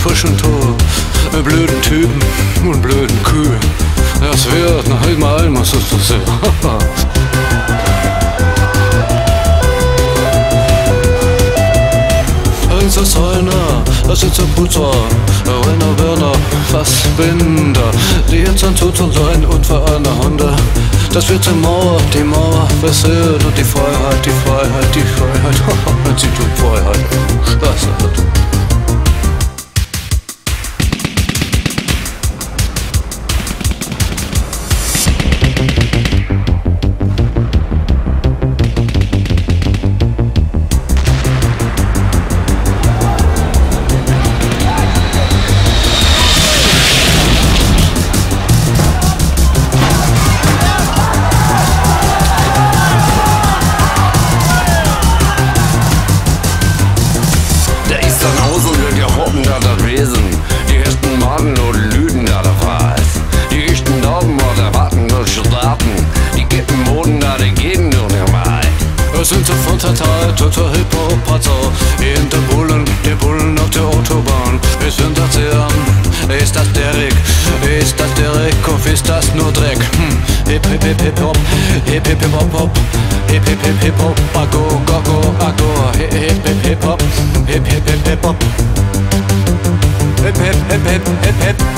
Fisch und Tor. Mit blöden Typen und blöden Kühen. Das wird nach immer einmal so zu sehen. Eins ist einer, das ist ein Putzer, Rainer Werner, Fassbinder, die jetzt ein Tutel sein und für eine Hunde. Das wird die Mauer, die Mauer passiert und die Freiheit, die Freiheit, die Auto In der Bullen, die Bullen auf der Autobahn Wir sind das Ehren, ist das Derek Ist das Derek, auf, ist das nur Dreck hm. Hip, hip, hip, hip, hop Hip, hip, hip, hop, hop Hip, hip, hip, hip, hop A go, go, go, a go Hip, hip, hip, hip, hop Hip, hip, hip, hip, hop hip, hip, hip, hip, hip, hip